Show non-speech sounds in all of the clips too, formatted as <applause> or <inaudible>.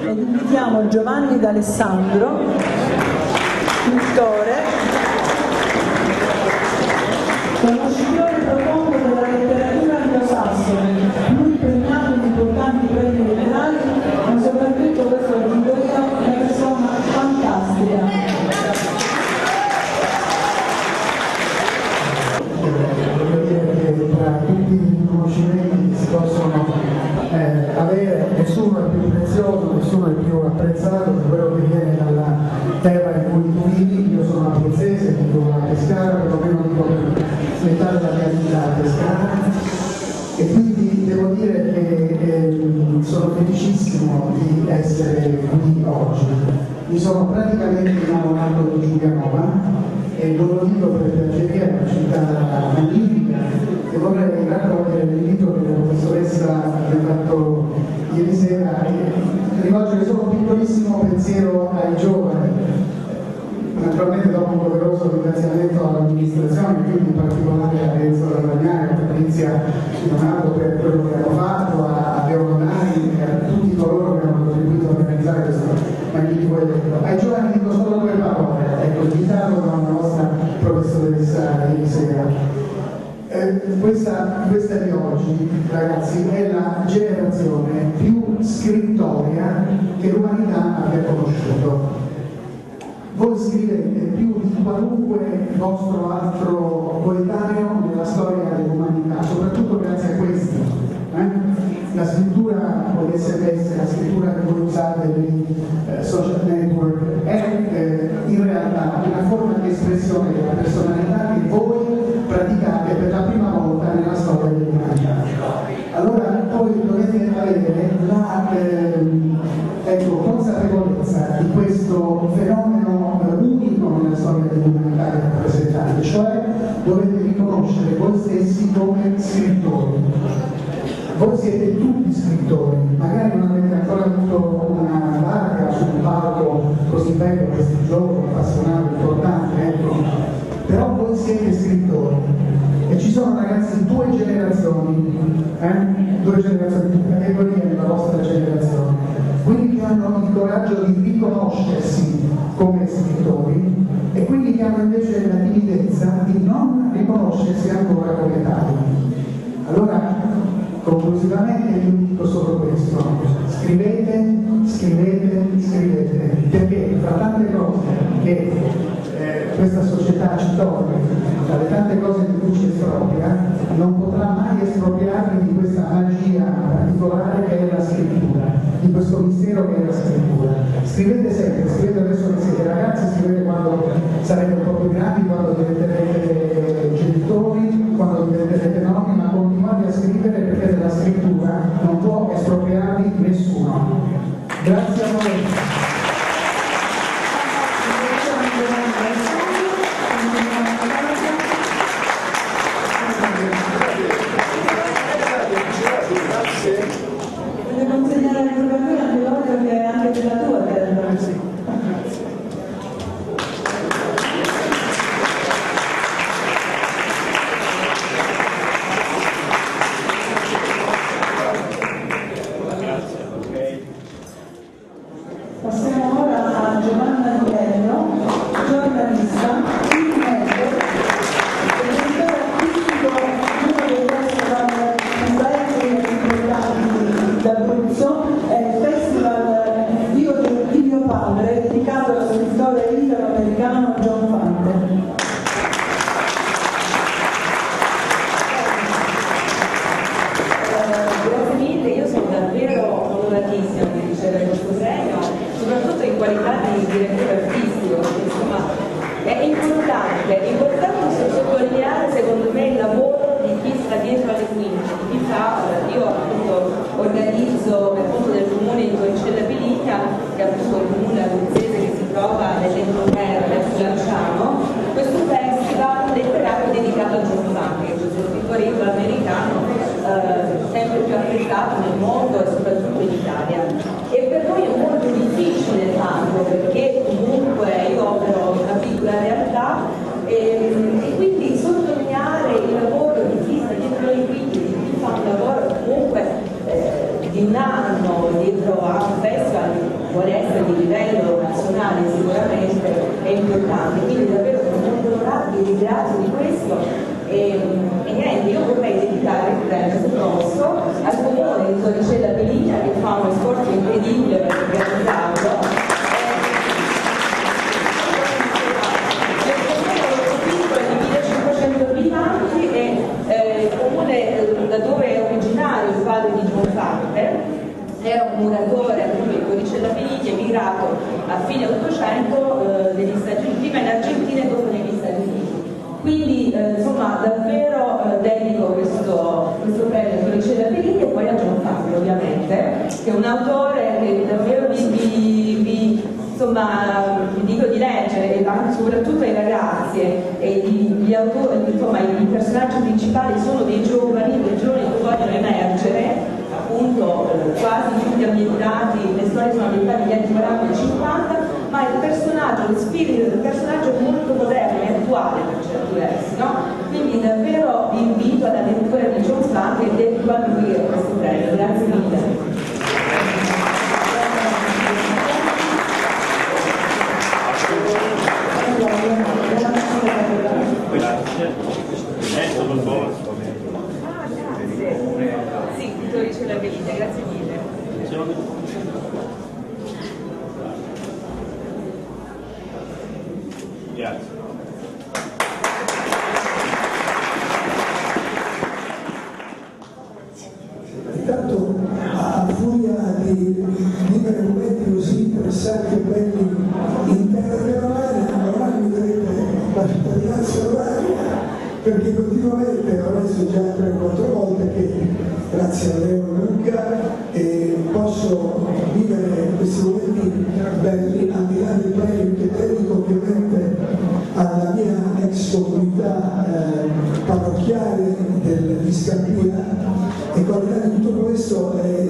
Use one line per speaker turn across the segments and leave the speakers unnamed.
ed invitiamo Giovanni D'Alessandro, pittore,
sono praticamente innamorato di Giulianova e non lo dico per piaceria, è una città magnifica e vorrei raccogliere l'invito che la professoressa mi ha fatto ieri sera e rivolgere solo un piccolissimo pensiero ai giovani. Naturalmente dopo un doveroso ringraziamento all'amministrazione, quindi in particolare a Renzo Ravagnani, a Patrizia Donato per quello che hanno fatto, questa, questa di oggi, ragazzi, è la generazione più scrittoria che l'umanità abbia conosciuto voi scrivete più di qualunque vostro altro coetaneo nella storia dell'umanità, soprattutto grazie a questo. Eh? La scrittura con l'SMS, la scrittura che voi usate nei eh, social network è eh, in realtà una forma di espressione della personalità che voi praticate per la prima volta nella storia dell'umanità. Allora poi dovete avere la ehm, ecco, consapevolezza di questo fenomeno eh, unico nella storia dell'umanità che rappresentate, cioè dovete riconoscere voi stessi come scrittori. Voi siete tutti scrittori, magari non avete ancora avuto una larga su un palco così bello questi giorni, appassionato, importante, ecco. Siete scrittori e ci sono ragazzi due generazioni, eh? due generazioni, due categorie nella vostra generazione, quelli che hanno il coraggio di riconoscersi come scrittori e quelli che hanno invece la timidezza di non riconoscersi ancora come tali. Allora, conclusivamente io dico solo questo, scrivete, scrivete, scrivete, perché tra tante cose che eh, questa società ci toglie, tra le tante cose di cui ci espropria, non potrà mai espropriarvi di questa magia particolare che è la scrittura, di questo mistero che è la scrittura. Scrivete sempre, scrivete adesso che siete ragazzi, scrivete quando sarete un po' più grandi, quando diventerete genitori, quando diventerete nonni, ma continuate a scrivere perché della scrittura non può espropriarvi nessuno. Grazie a voi.
Onoratissima di ricevere questo premio, soprattutto in qualità di direttore artistico, insomma è importante, è importante sottolineare secondo me il lavoro di chi sta dietro alle quinte, di chi fa, io appunto organizzo nel fondo del comune di Concella Piligna, che è appunto il comune abruzzese che si trova nell'entroterra verso Lanciano, questo festival letterario dedicato a Fante, che è questo scrittore italo-americano eh, sempre più apprezzato nel mondo e soprattutto in Italia. E per noi è molto difficile farlo perché comunque io opero in una piccola realtà e, e quindi sottolineare il lavoro di chi sta dietro le quinte, di chi fa un lavoro comunque eh, di un anno dietro a un festival sicuramente è importante, quindi davvero sono molto onorabile, ringrazio di questo. E, e, niente, io vorrei dedicare il se posso al comune di Torricella Peligna che fa uno sforzo incredibile per organizzarlo. da dove è originario il padre di Giovanfante era un muratore appunto di Torricella Peligna emigrato a fine 800 eh, negli Stati Uniti, prima in Argentina e dopo negli Stati Uniti. Quindi eh, insomma davvero eh, dedico questo, questo premio a Torricella Peligna e poi a John Fabio ovviamente, che è un autore che davvero vi, vi, vi insomma vi dico di leggere, soprattutto ai ragazzi e gli autori, insomma i personaggi principali sono dei giovani, dei giovani che vogliono emergere appunto eh, quasi tutti ambientati, le storie sono ambientate negli anni 40 e 50, ma il personaggio, lo spirito del personaggio è molto moderno e attuale per certi versi, no? Davvero vi invito alla lettura di John Slant e a lui questo premio. Grazie mille.
Scampia e di tutto questo è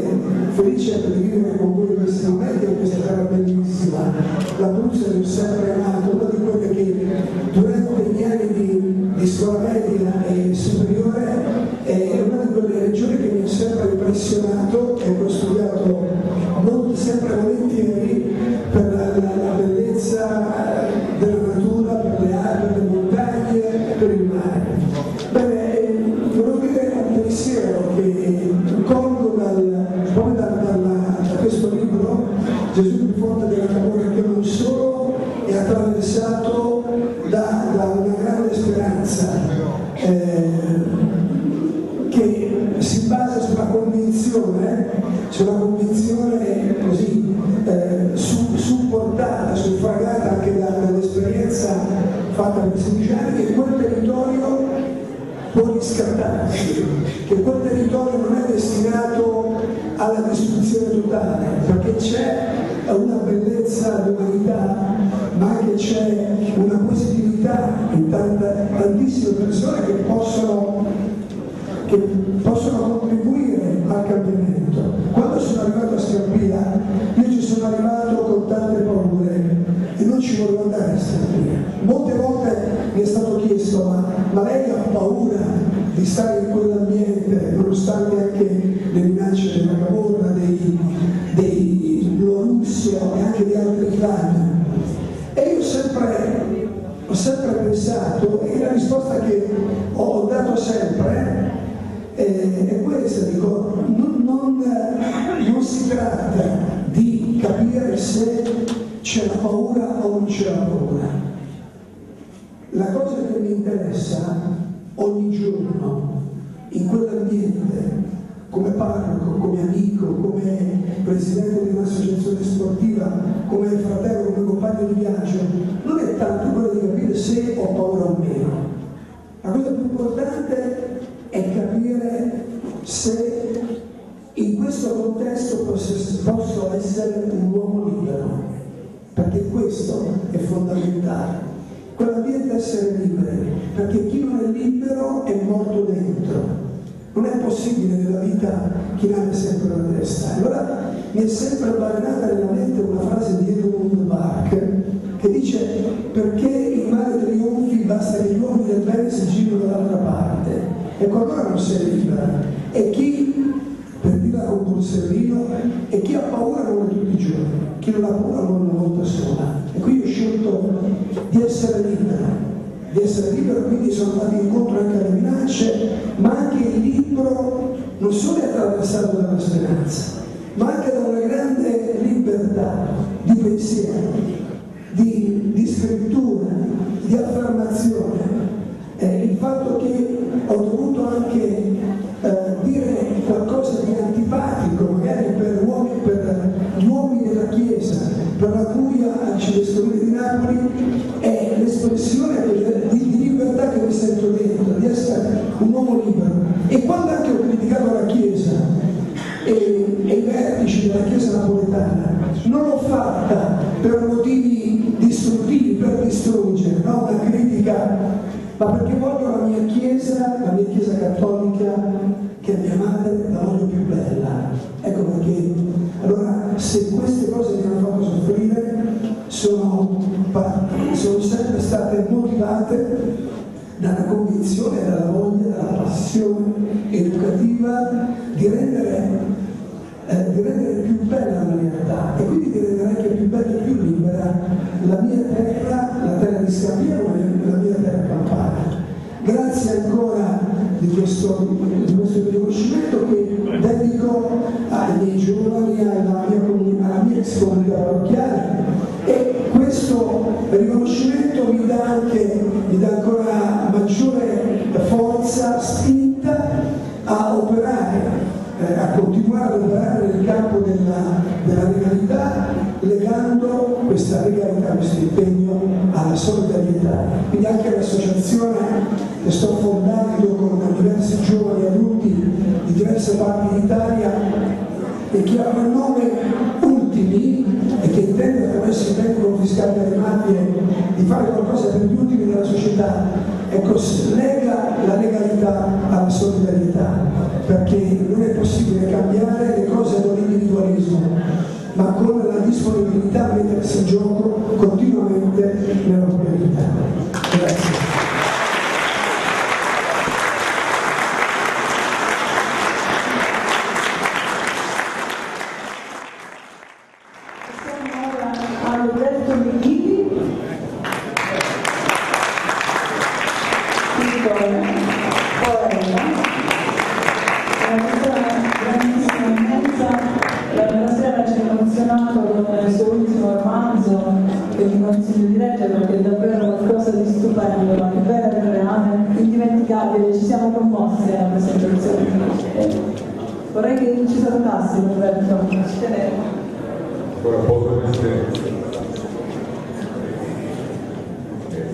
felice di vivere con voi questi momenti in questa terra bellissima. L'Abruzzo è sempre amato, una di quelle che durante gli anni di, di scuola media e superiore Molte volte mi è stato chiesto, ma, ma lei ha paura di stare in quell'ambiente, nonostante anche le minacce della Camorra, dei, dei Lorusso e anche di altri clan. E io sempre, ho sempre pensato, e la risposta che ho dato sempre eh, è questa, dico, non, non, non si tratta di capire se c'è la paura o non c'è la paura. La cosa che mi interessa ogni giorno in quell'ambiente, come parroco, come amico, come presidente di un'associazione sportiva, come fratello, come compagno di viaggio, non è tanto quello di capire se ho paura o meno. La cosa più importante è capire se in questo contesto posso essere un uomo libero, perché questo è fondamentale quell'ambiente essere liberi, perché chi non è libero è morto dentro. Non è possibile nella vita chinare sempre la testa. Allora mi è sempre balenata nella mente una frase di Edmund Bach che dice perché il male trionfi basta che gli uomini del bene si girino dall'altra parte. Ecco allora non sei libera. E chi, per dirla con Borsellino, e chi ha paura muore tutti i giorni, chi non ha paura muore una volta sola. E qui ho scelto di essere libero, di essere libero, quindi sono andato incontro anche alle minacce, ma anche il libro non solo è attraversato dalla speranza, ma anche da una grande libertà di pensiero, di, di scrittura, di affermazione. Eh, il fatto che ho dovuto anche eh, dire qualcosa di antipatico magari per, uomini, per gli uomini della Chiesa, per la curia arcivescovile di Napoli, è l'espressione di, di libertà che mi sento dentro, di essere un uomo libero. E quando anche ho criticato la Chiesa e, e i vertici della Chiesa napoletana, non l'ho fatta per motivi distruttivi, per distruggere, no? una critica ma perché voglio la mia chiesa, la mia chiesa cattolica, che è mia madre, la voglio più bella. Ecco perché, allora, se queste cose mi hanno fatto soffrire, sono, sono sempre state motivate dalla convinzione, dalla voglia, dalla passione educativa di rendere eh, di rendere più bella la realtà e quindi di rendere anche più bella e più libera la mia terra, la terra di Scapiano e la mia. Grazie ancora di questo, di questo riconoscimento che dedico ai miei giovani, alla mia, alla mia comunità parrocchiale e questo riconoscimento mi dà anche mi dà ancora maggiore forza, spinta a operare eh, a continuare ad operare nel campo della, della legalità legando questa legalità, questo impegno alla solidarietà. Quindi anche l'associazione che sto fondando con diversi giovani adulti di diverse parti d'Italia e che hanno il nome ultimi e che intende attraverso il beni confiscati alle mafie di fare qualcosa per gli ultimi della società, ecco, lega la legalità alla solidarietà, perché non è possibile cambiare le cose con l'individualismo, ma con la disponibilità a mettersi in gioco continuamente nella propria vita.
Vorrei che ci salutassi, Roberto, ci tenevo.
Ancora poco Presidente.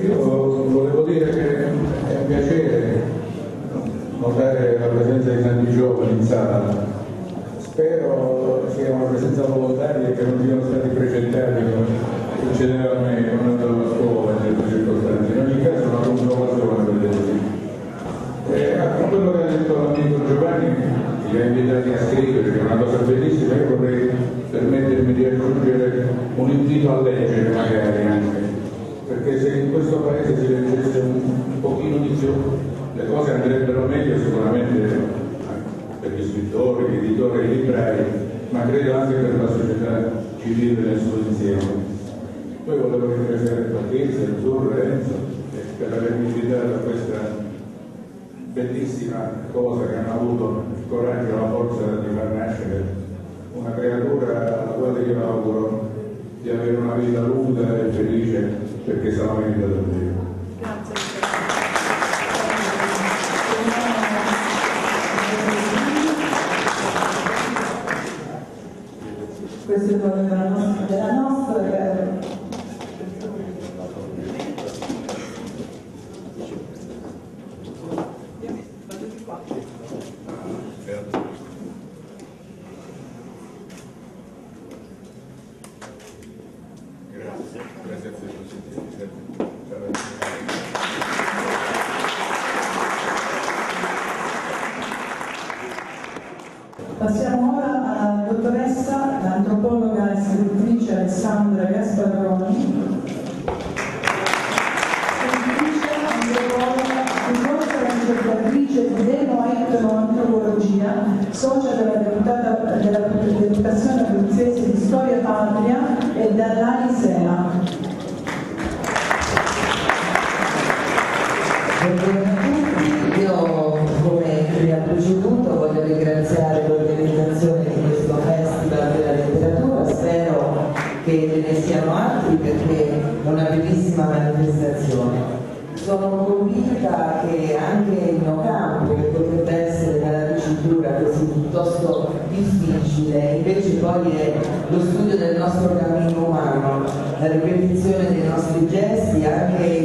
Io volevo dire che è un piacere notare la presenza di tanti giovani in sala. Spero sia una presenza volontaria e che non siano stati precettati come succedeva a me quando andavo a scuola in certe circostanze. In ogni caso una comprovazione per così. E a quello che ha detto l'amico Giovanni li ha invitati a scrivere, che è una cosa bellissima, io vorrei permettermi di aggiungere un invito a leggere magari anche, perché se in questo paese si leggesse un, un pochino di più le cose andrebbero meglio sicuramente per gli scrittori, gli editori, i librai, ma credo anche per la società civile nel suo insieme. Poi volevo ringraziare Patrizia, il suo Renzo, per avermi invitato a questa bellissima cosa che hanno avuto il coraggio e la forza di far nascere una creatura alla quale io auguro di avere una vita lunga e felice perché se la merita davvero.
Grazie. Questo è il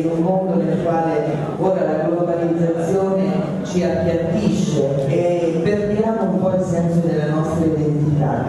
in un mondo nel quale ora la globalizzazione ci appiattisce e perdiamo un po' il senso della nostra identità.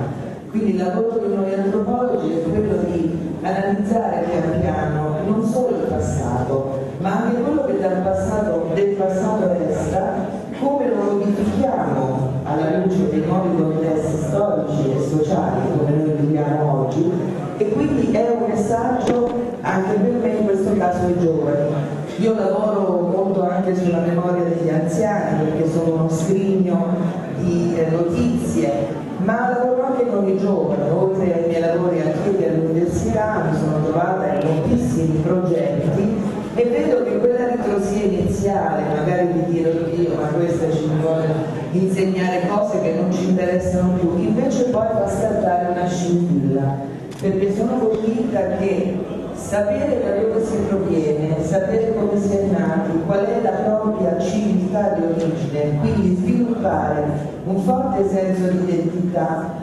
Quindi il lavoro di noi antropologi è quello di analizzare pian piano non solo il passato, ma anche quello che dal passato, del passato resta, come lo modifichiamo alla luce dei nuovi contesti storici e sociali come noi viviamo oggi e quindi è un messaggio anche per me in questo caso ai giovani. Io lavoro molto anche sulla memoria degli anziani perché sono uno scrigno di eh, notizie ma lavoro anche con i giovani, oltre ai miei lavori a Chiedi all'università, mi sono trovata in moltissimi progetti e vedo che quella ritrosia iniziale, magari di dire oddio, ma questa ci vuole insegnare cose che non ci interessano più, invece poi fa scattare una scintilla, perché sono convinta che sapere da dove si proviene, sapere come si è nati, qual è la propria civiltà di origine, quindi sviluppare un forte senso di identità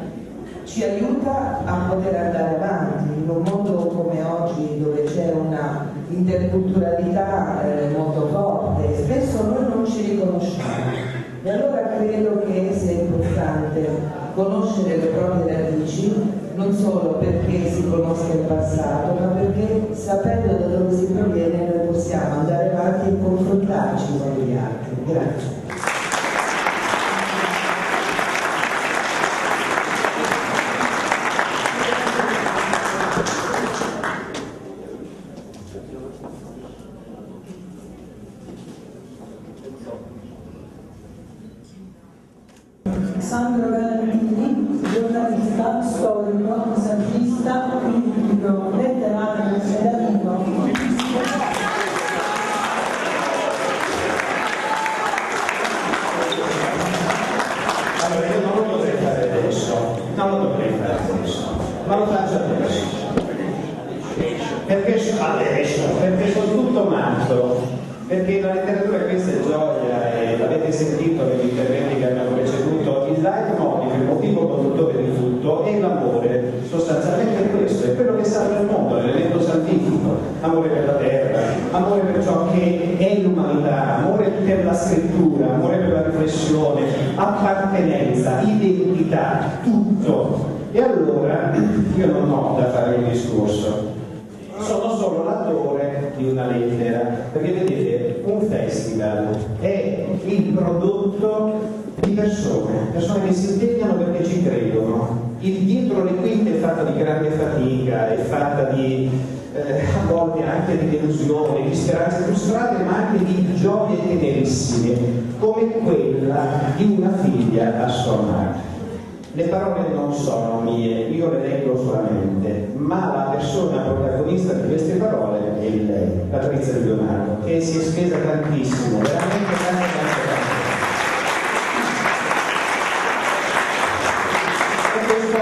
ci aiuta a poter andare avanti in un mondo come oggi dove c'è una interculturalità eh, molto forte spesso noi non ci riconosciamo. E allora credo che sia importante conoscere le proprie radici, non solo perché si conosca il passato, ma perché sapendo da dove si proviene noi possiamo andare avanti e confrontarci con gli altri. Grazie.
Sandro Valentini, giornalista, storico, saggista, critico, letterario ed amico.
Allora io non lo dovrei fare adesso, non lo dovrei fare adesso, ma lo faccio adesso. Perché adesso? Perché sono tutto matto, perché la letteratura questa è gioia e l'avete sentito negli interventi che abbiamo preceduto, il leitmotiv, il motivo conduttore di tutto è l'amore, sostanzialmente è questo, è quello che salva il mondo, l'elemento salvifico, amore per la terra, amore per ciò che è l'umanità, amore per la scrittura, amore per la riflessione, appartenenza, identità, tutto. E allora io non ho da fare un discorso, sono solo l'attore di una lettera, perché vedete, un festival è il prodotto di persone, persone che si impegnano perché ci credono. Il dietro le quinte è fatta di grande fatica, è fatta di eh, a volte anche di delusioni, di speranze frustrate, ma anche di gioie tenerissime, come quella di una figlia a sua madre. Le parole non sono mie, io le leggo solamente, ma la persona protagonista di queste parole è lei, Patrizia Donato, che si è spesa tantissimo, veramente tante, tante, tante. E questo,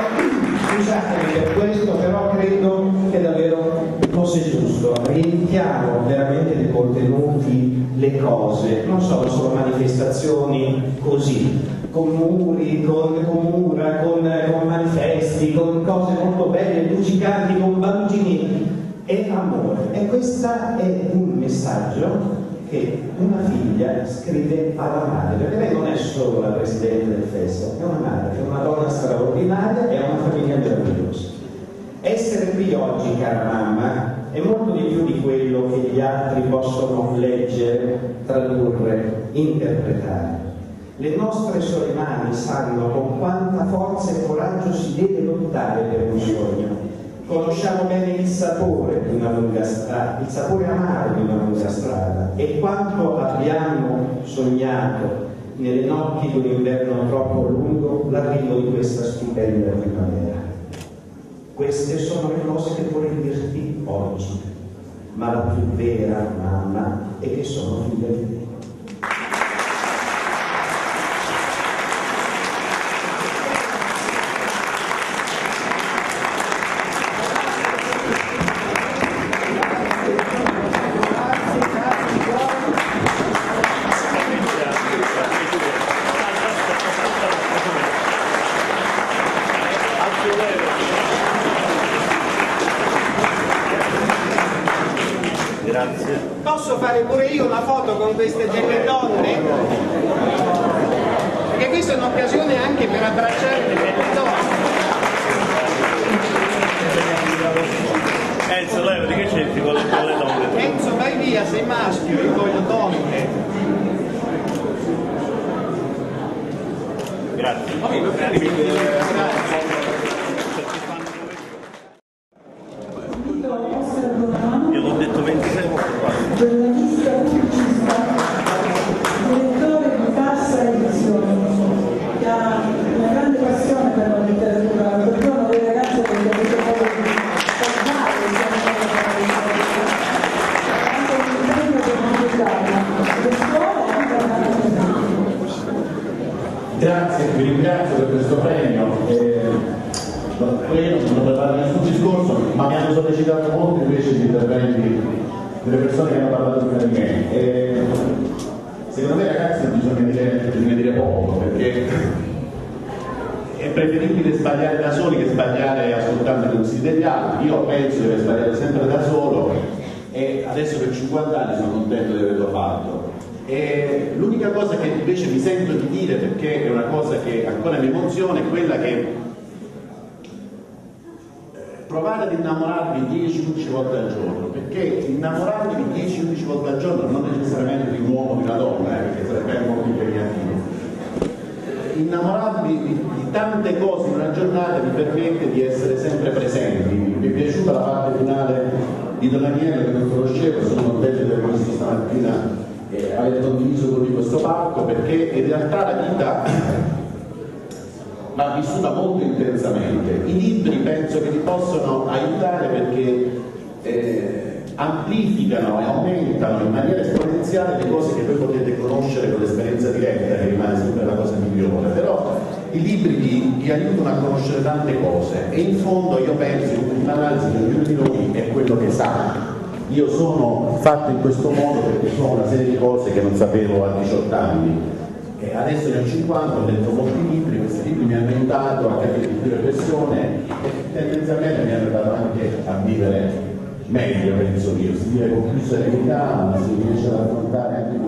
scusatemi per questo, però credo che davvero fosse giusto. Riempiamo veramente di contenuti le cose, non sono solo manifestazioni così, con muri, con, con mura, con, con manifesti, con cose molto belle, luccicanti, con bambini. È amore. E questo è un messaggio che una figlia scrive alla madre, perché lei non è solo la presidente del festival, è una madre, è una donna straordinaria e ha una famiglia meravigliosa. Essere qui oggi, cara mamma, è molto di più di quello che gli altri possono leggere, tradurre, interpretare. Le nostre sorelle sanno con quanta forza e coraggio si deve lottare per un sogno. Conosciamo bene il sapore di una lunga strada, il sapore amaro di una lunga strada e quanto abbiamo sognato nelle notti di un inverno troppo lungo, l'arrivo di questa stupenda primavera. Queste sono le cose che vorrei dirti oggi, ma la più vera, mamma, è che sono figlia di te.
Preferibile sbagliare da soli che sbagliare ascoltando i consigli degli altri. Io penso di aver sbagliato sempre da solo e adesso per 50 anni sono contento di averlo fatto. E l'unica cosa che invece mi sento di dire, perché è una cosa che ancora mi emoziona, è quella che eh, provare ad innamorarvi 10-11 volte al giorno, perché innamorarvi 10-11 volte al giorno non necessariamente di un uomo o di una donna, eh, perché sarebbe molto impegnativo. Innamorarvi di tante cose in una giornata vi permette di essere sempre presenti. Mi è piaciuta la parte finale di Don Aniello che non conoscevo, sono contento di aver visto stamattina e avete condiviso con lui questo parco perché in realtà la vita va vissuta molto intensamente. I libri penso che vi possono aiutare perché eh, amplificano e aumentano in maniera esponenziale le cose che voi potete conoscere con l'esperienza diretta, che rimane sempre la cosa migliore. I libri vi, vi aiutano a conoscere tante cose e in fondo io penso in ultima analisi che ognuno di noi è quello che sa. Io sono fatto in questo modo perché so una serie di cose che non sapevo a 18 anni e adesso ne ho 50, ho letto molti libri, questi libri mi hanno aiutato a capire di più le persone e tendenzialmente mi hanno aiutato anche a vivere meglio, penso io, si vive con più serenità, si riesce ad affrontare anche i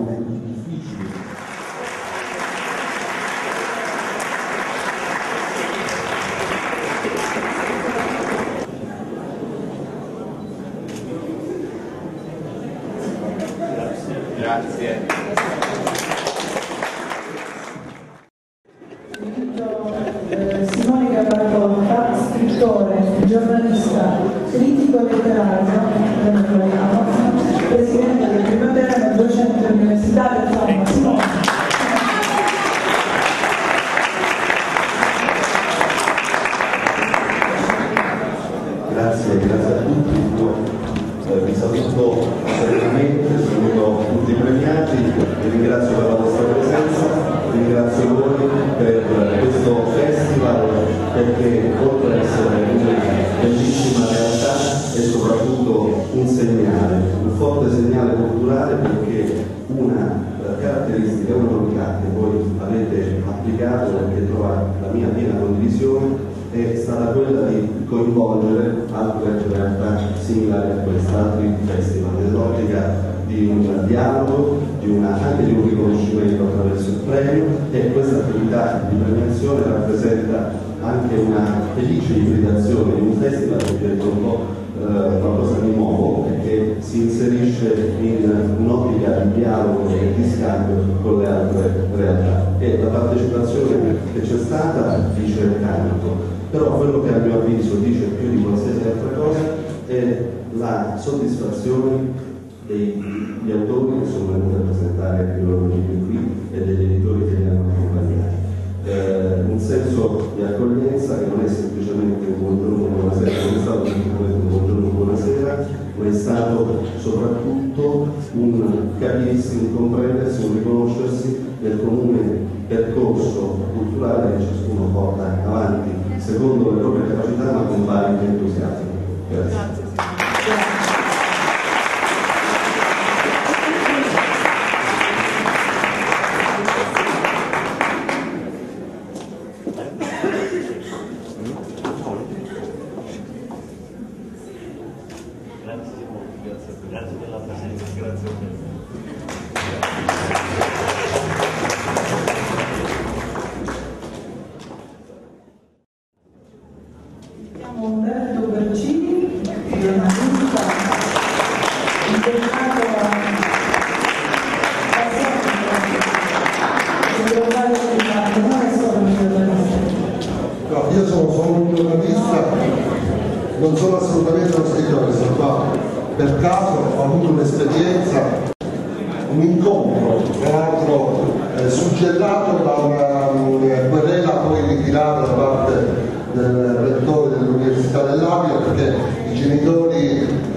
culturale perché una eh, caratteristica, una novità che voi avete applicato e che trova la mia piena condivisione è stata quella di coinvolgere altre realtà similari a questa, altri festival, nell'ottica di un dialogo, di una, anche di un riconoscimento attraverso il premio e questa attività di premiazione rappresenta anche una felice ibridazione di un festival che diventa un po' eh, qualcosa di nuovo si inserisce in un'ottica di dialogo e di scambio con le altre realtà e la partecipazione che c'è stata dice tanto, però quello che a mio avviso dice più di qualsiasi altra cosa è la soddisfazione degli autori che sono venuti a presentare i loro libri qui e degli editori che li hanno accompagnati. Eh, un senso di accoglienza che non è semplicemente un buongiorno, buonasera, non è stato semplicemente un buongiorno, buonasera, ma è stato soprattutto un capirsi, un comprendersi, un riconoscersi nel comune percorso culturale che ciascuno porta avanti secondo le proprie capacità ma con vari entusiasmi. Grazie.
Grazie per la presenza, grazie a te.
Chiamo Umberto Bercini, giornalista impegnato a da sempre sul locale privato, non è solo un giornalista.
No, io sono solo un giornalista, non sono assolutamente uno scrittore, sono qua per caso, ho avuto un'esperienza, un incontro, peraltro eh, suggellato da una una querela poi ritirata da parte del rettore dell'Università dell'Aquila perché i genitori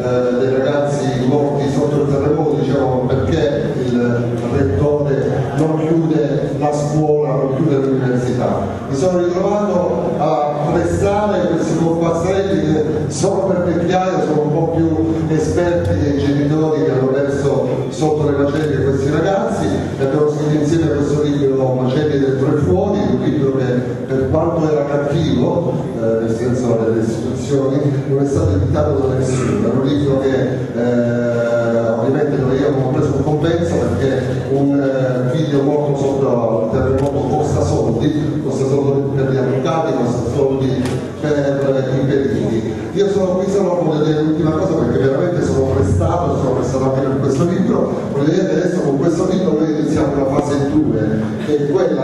eh, dei ragazzi morti sotto il terremoto dicevano perché il rettore non chiude la scuola, non chiude l'università. Mi sono ritrovato a prestare questi compasselli che solo per vecchiaia sono un po' più esperti dei genitori che hanno perso sotto le macerie questi ragazzi e abbiamo scritto insieme questo libro Macerie dentro e fuori, un libro che per quanto era cattivo, eh, nel senso delle istituzioni, non è stato editato da nessuno, è un libro che eh, ovviamente dove io non ho preso un compenso perché un eh, figlio morto sotto il terremoto costa soldi, costa soldi per gli avvocati, costa soldi per i periti. Io sono qui solo voglio dire l'ultima cosa perché veramente sono prestato, sono prestato anche per questo libro, voglio dire che adesso con questo libro noi iniziamo una fase 2, che è quella,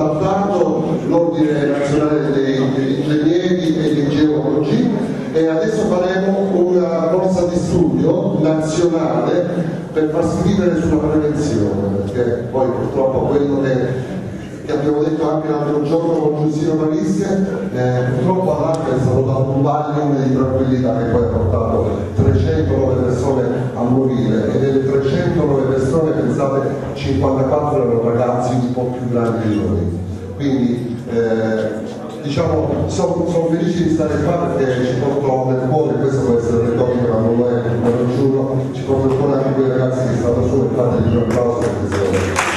contattato l'Ordine Nazionale dei, degli Ingegneri e dei Geologi. E adesso faremo una borsa di studio nazionale per far scrivere sulla prevenzione, perché poi purtroppo quello che abbiamo detto anche l'altro giorno con Giustino Parisse, eh, purtroppo all'Arca è stato dato un valium di tranquillità che poi ha portato 309 persone morire. E delle 309 persone pensate 54 erano ragazzi un po' più grandi di noi. Quindi eh, diciamo sono son felice di stare qua perché ci porto nel cuore, questo può essere retorica ma non lo è, me lo giuro, ci porto nel cuore anche quei ragazzi che stanno su e fate il mio applauso per questo.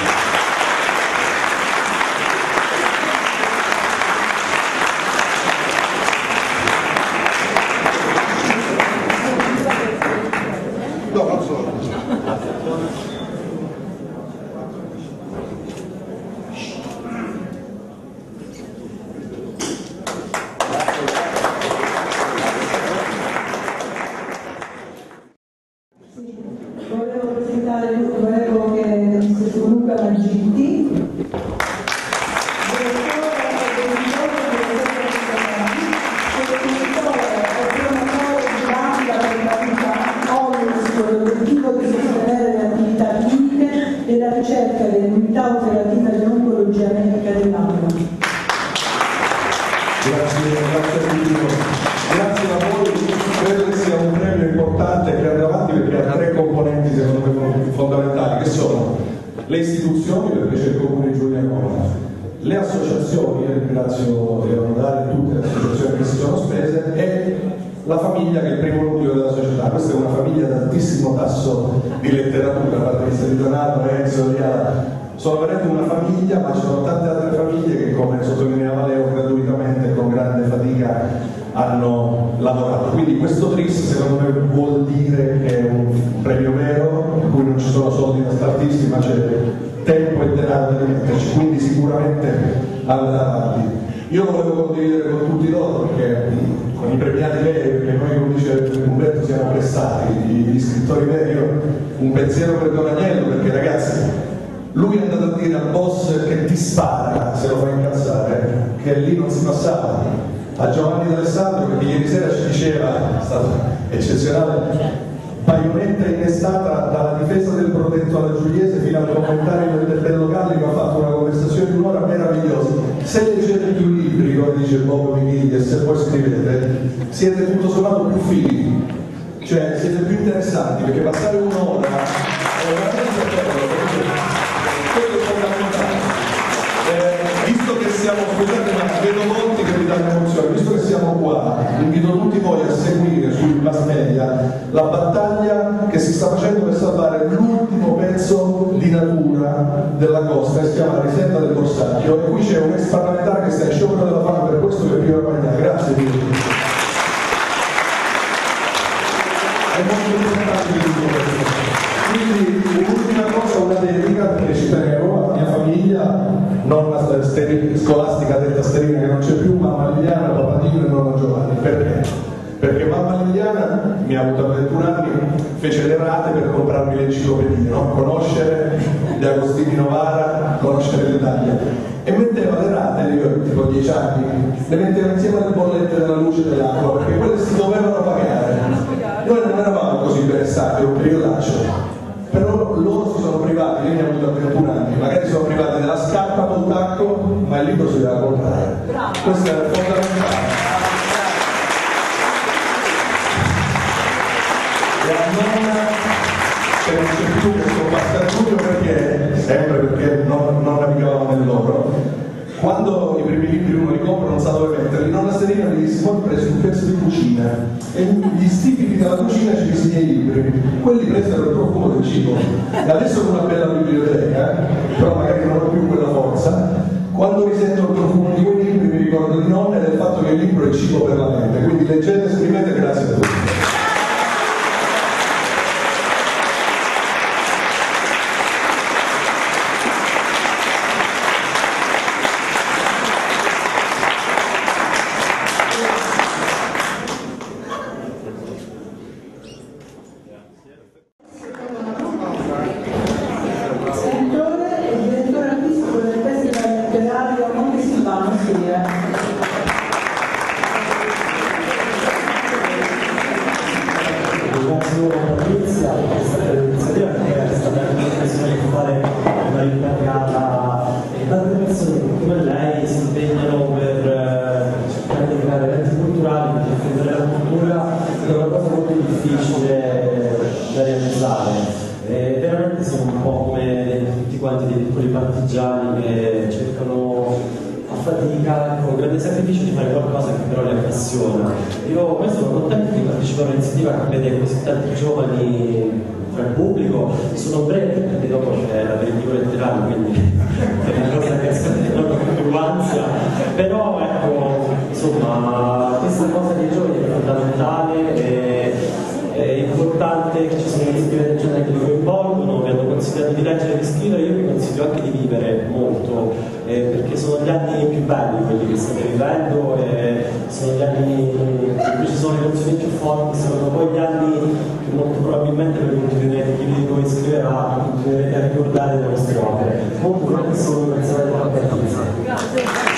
No, non solo.
Il collega che è Mr. Luca Maggitti,
ringrazio di onorare tutte le associazioni che si sono spese e la famiglia che è il primo nucleo della società. Questa è una famiglia ad altissimo tasso di letteratura, a parte Mr. Donato, Enzo, Riala, sono veramente una famiglia, ma ci sono tante altre famiglie che, come sottolineava Leo, gratuitamente e con grande fatica hanno lavorato. Quindi questo TRIS secondo me vuol dire che è un premio vero, in cui non ci sono soldi da startisti, ma c'è tempo e denaro da metterci, quindi sicuramente andrà avanti. Io volevo condividere con tutti loro perché con i premiati veri, perché noi come dice Umberto siamo prestati, gli scrittori veri, un pensiero per Don Agnello perché ragazzi lui è andato a dire al boss che ti spara se lo fa incazzare, che lì non si passava. A Giovanni D'Alessandro, che ieri sera ci diceva, è stato eccezionale, baionetta innestata dalla difesa del protetto alla Giuliese fino al commentario del Bello Galli che ha fatto una conversazione di un'ora meravigliosa. Se leggete più come dice Bob Michiglia, se poi scrivete, siete tutto sommato più figli cioè siete più interessanti perché passare un'ora è veramente bello, quello è fondamentale. Eh, visto che siamo, scusate ma vedo molti che mi danno emozione, visto che siamo qua, invito tutti voi a seguire sui mass media la battaglia che si sta facendo per salvare l'ultimo pezzo di natura della costa, che si chiama Risetta del Borsacchio, e qui c'è un ex parlamentare che sta in sciopero della fame per questo che Pio Rapagnà. Grazie Pio. È molto importante. Quindi un'ultima cosa, una dedica, perché ci tenevo alla mia famiglia, nonna scolastica detta Sterina che non c'è più, mamma Liliana, papà Dio e nonna Giovanni. Perché? Perché mamma Liliana mi ha avuto a 21 anni, fece le rate per comprarmi le enciclopedie, no? conoscere gli Agostini Novara, conoscere l'Italia. E metteva le rate, io tipo 10 anni, le metteva insieme alle bollette della luce e dell'acqua, perché quelle si dovevano pagare. Noi non eravamo così interessati, è un periodaccio. Però loro si sono privati, lei ne ha avuto a 21 anni, magari sono privati della scarpa col tacco, ma il libro si deve comprare. Questo è fondamentale. La nonna c'è più il Giulio perché sempre perché non, non navigavamo nell'oro quando i primi libri uno li compra non sa dove metterli nonna Serena mi disse poi preso un pezzo di cucina. E gli stipiti della cucina ci misi i libri. Quelli presero il profumo del cibo. E adesso ho una bella biblioteca però magari non ho più quella forza quando risento il profumo di quei libri mi ricordo di nonna e del fatto che il libro è cibo per la mente. Quindi leggete, scrivete, grazie a tutti
quanti dei piccoli partigiani che cercano a fatica, con grande sacrificio di fare qualcosa che però li appassiona. Io sono contento di partecipare a un'iniziativa che vede così tanti giovani tra il pubblico, sono brevi perché dopo c'è l'aperitivo letterario, quindi <laughs> è una cosa che proprio più ansia, però ecco, insomma, questa cosa dei giovani è fondamentale. E, è importante che ci siano iniziative del genere che li coinvolgono, consigliato di leggere e di scrivere, io vi consiglio anche di vivere molto, eh, perché sono gli anni più belli quelli che state vivendo, e sono gli anni in cui ci sono le emozioni più forti, sono poi gli anni che molto probabilmente voi continuerete, chi di voi scriverà, continuerete a ricordare le vostre opere. Comunque non è una canzone della Grazie.